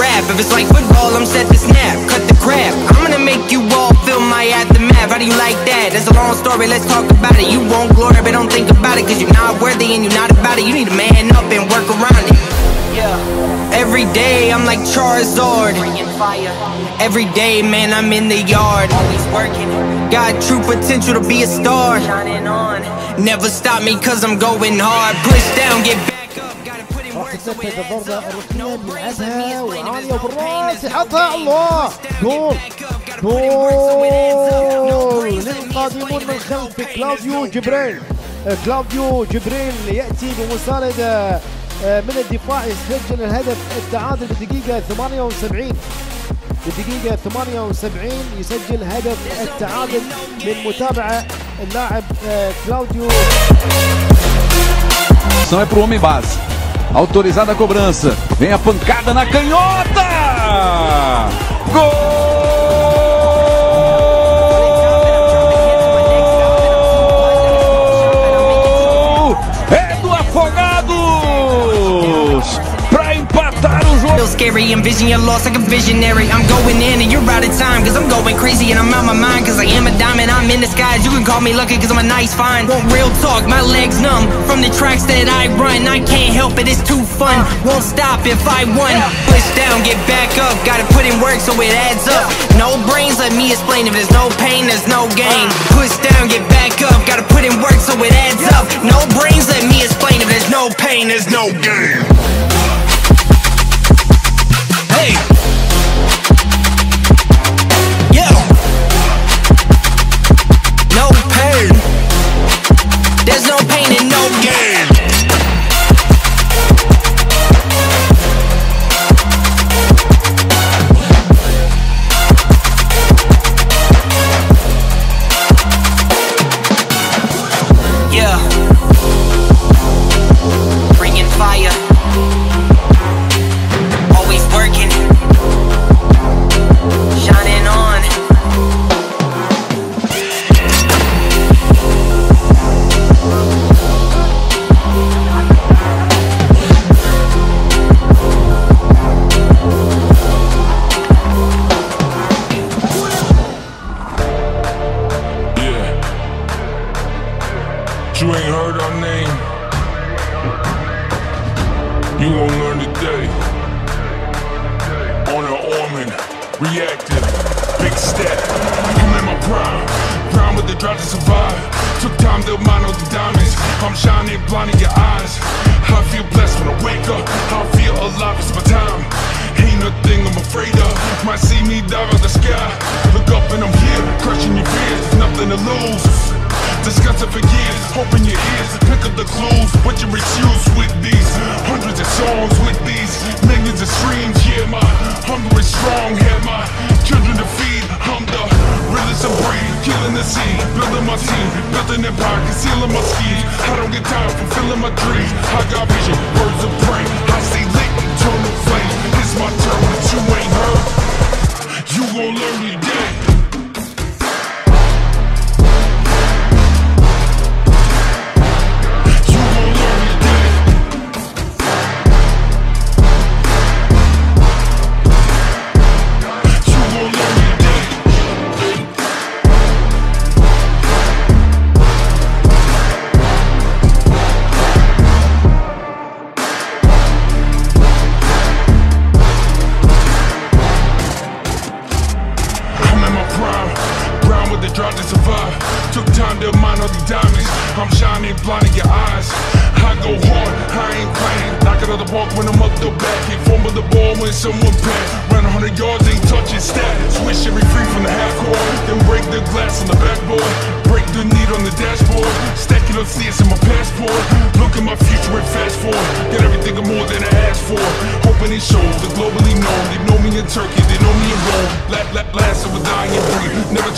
rap. If it's like football, I'm set to snap. Cut the crap. I'm gonna make you all feel my aftermath. How do you like that? That's a long story, let's talk about it. You want glory, but don't think about it. Cause you're not worthy and you're not about it. You need to man up and work around it. Yeah. Every day I'm like Charizard. Every day, man, I'm in the yard. Always working. Got true potential to be a star. Shining on. Never stop me cause I'm going hard. Push down, get back تنفذ الضربه الركنيه بيلعبها وعالية وبالراس. يحطها الله. جول جول للقادمون من خلف كلاوديو جبريل. كلاوديو جبريل يأتي بمسانده آه، من الدفاع يسجل الهدف التعادل بالدقيقه 78 بالدقيقة 78 يسجل هدف التعادل من متابعة اللاعب آه، كلاوديو São é pro homem base. Autorizada a cobrança. Vem a pancada na canhota! Gol! É. Feel scary, envision your loss like a visionary. I'm going in and you're out of time, cause I'm going crazy and I'm out my mind, cause I am a diamond, I'm in the. You can call me lucky, cause I'm a nice find. Want real talk, my legs numb from the tracks. Help it, it's too fun. Won't stop if I won. Push down, get back up, gotta put in work so it adds up. No brains, let me explain. If there's no pain, there's no gain. Push down, get back up, gotta put in work so it adds up. No brains, let me explain. If there's no pain, there's no gain. You ain't heard our name. You gon' learn today. On an Orman, reactive, big step. I'm in my prime, prime with the drive to survive. Took time to mine all the diamonds. I'm shining blind in your eyes. I feel blessed when I wake up. I feel alive, it's my time. Ain't nothing I'm afraid of. Might see me dive out the sky. Look up and I'm here, crushing your fears. Nothing to lose. Discuss it for years, open your ears, pick up the clues. What you refuse with these hundreds of songs with these millions of streams. Yeah, my hunger is strong. Have my children to feed. I'm the realest of breed, killing the scene, building my team, building empire, concealing my schemes. I don't get time for fulfilling my dreams. I got vision, drive to survive. Took time to mine all the diamonds. I'm shining blind in your eyes. I go hard, I ain't playing. Knock it out the park when I'm up the back. Form of the ball when someone pass. Run 100 yards, ain't touching stat. Switch every free from the half court.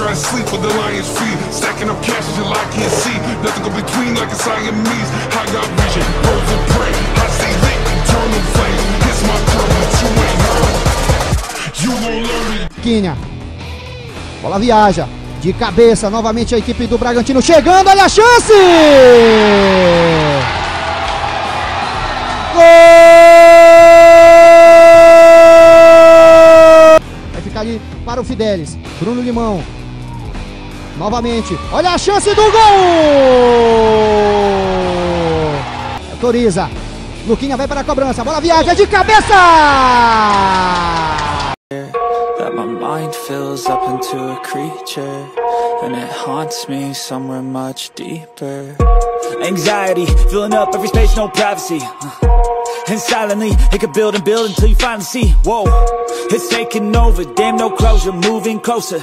Try to sleep with the lion's feet. Stacking up cash until I can't see. Nothing go between like a Siamese. I got vision, birds of prey. I stay lit, eternal flame. It's my but you ain't heard. You gon' learn it. Quinha. Bola viaja. De cabeça, novamente a equipe do Bragantino chegando, olha a chance! Gol! para o Fidelis. Bruno Limão. Novamente. Olha a chance do gol! Autoriza. Luquinha vai para a cobrança. Bola viaja de cabeça! That my mind fills up into a creature And it haunts me somewhere much deeper Anxiety, filling up every space, no privacy And silently, it could build and build until you finally see Whoa, it's taking over, damn no closure, moving closer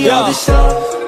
foggy all this stuff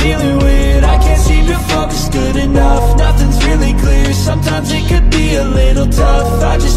feeling weird, I can't seem to focus good enough. Nothing's really clear, sometimes it could be a little tough. I just